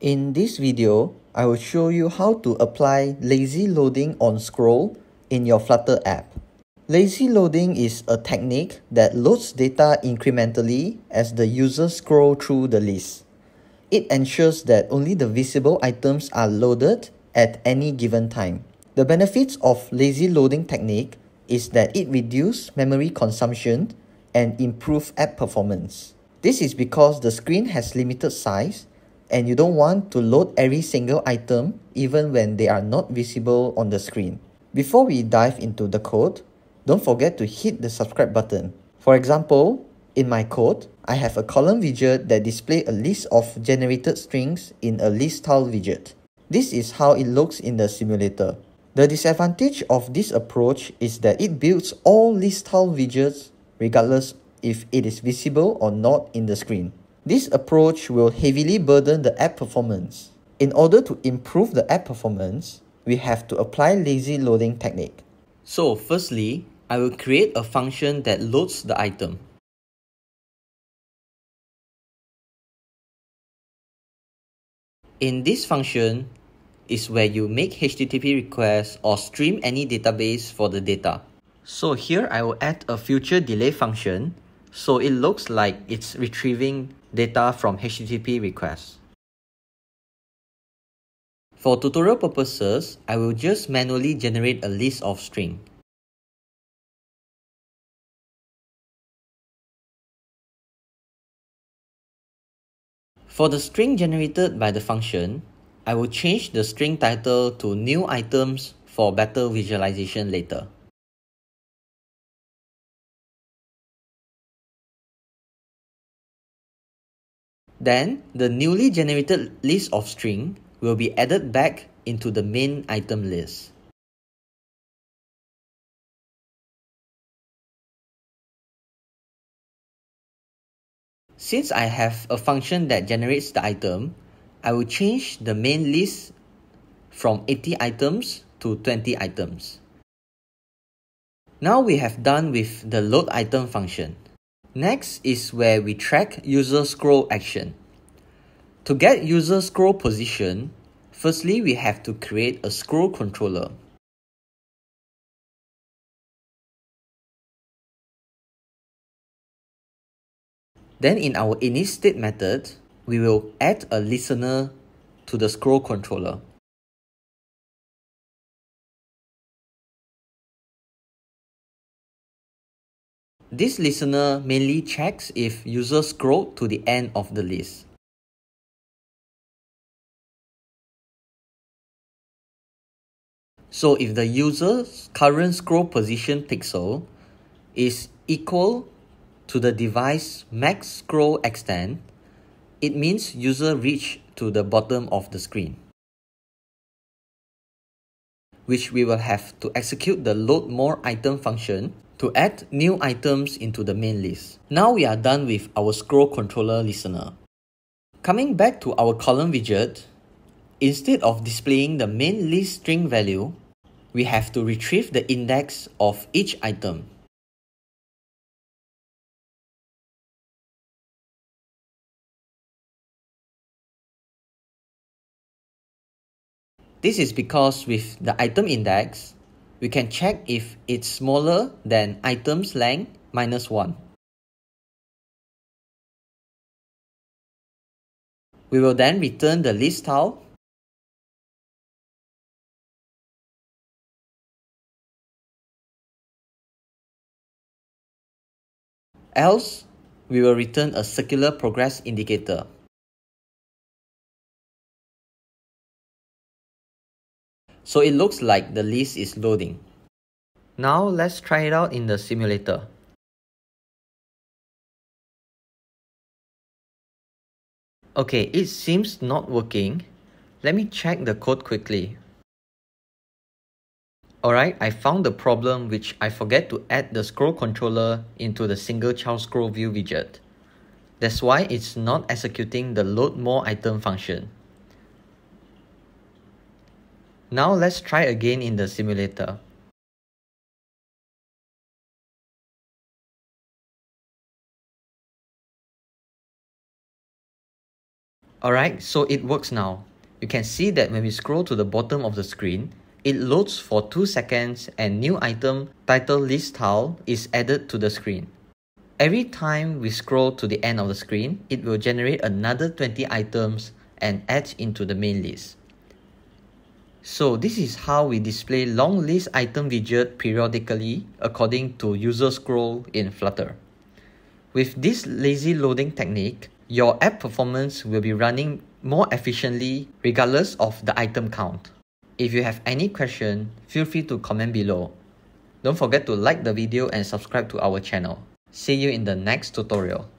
In this video, I will show you how to apply lazy loading on scroll in your Flutter app. Lazy loading is a technique that loads data incrementally as the user scroll through the list. It ensures that only the visible items are loaded at any given time. The benefits of lazy loading technique is that it reduces memory consumption and improve app performance. This is because the screen has limited size and you don't want to load every single item even when they are not visible on the screen. Before we dive into the code, don't forget to hit the subscribe button. For example, in my code, I have a column widget that displays a list of generated strings in a list tile widget. This is how it looks in the simulator. The disadvantage of this approach is that it builds all list tile widgets regardless if it is visible or not in the screen. This approach will heavily burden the app performance. In order to improve the app performance, we have to apply lazy loading technique. So firstly, I will create a function that loads the item. In this function is where you make HTTP requests or stream any database for the data. So here I will add a future delay function so it looks like it's retrieving data from HTTP requests. For tutorial purposes, I will just manually generate a list of string. For the string generated by the function, I will change the string title to new items for better visualization later. Then, the newly generated list of string will be added back into the main item list. Since I have a function that generates the item, I will change the main list from 80 items to 20 items. Now we have done with the load item function. Next is where we track user scroll action. To get user scroll position, firstly we have to create a scroll controller. Then in our init state method, we will add a listener to the scroll controller. This listener mainly checks if user scroll to the end of the list. So if the user's current scroll position pixel is equal to the device max scroll extent, it means user reached to the bottom of the screen. Which we will have to execute the load more item function to add new items into the main list. Now we are done with our scroll controller listener. Coming back to our column widget, instead of displaying the main list string value, we have to retrieve the index of each item. This is because with the item index, we can check if it's smaller than items length minus 1. We will then return the list tile Else, we will return a circular progress indicator. So it looks like the list is loading. Now let's try it out in the simulator. Okay, it seems not working. Let me check the code quickly. Alright, I found the problem which I forget to add the scroll controller into the single child scroll view widget. That's why it's not executing the load more item function. Now let's try again in the simulator. Alright, so it works now. You can see that when we scroll to the bottom of the screen, it loads for 2 seconds and new item title list tile is added to the screen. Every time we scroll to the end of the screen, it will generate another 20 items and add into the main list. So this is how we display long list item widget periodically according to user scroll in Flutter. With this lazy loading technique, your app performance will be running more efficiently regardless of the item count. If you have any question, feel free to comment below. Don't forget to like the video and subscribe to our channel. See you in the next tutorial.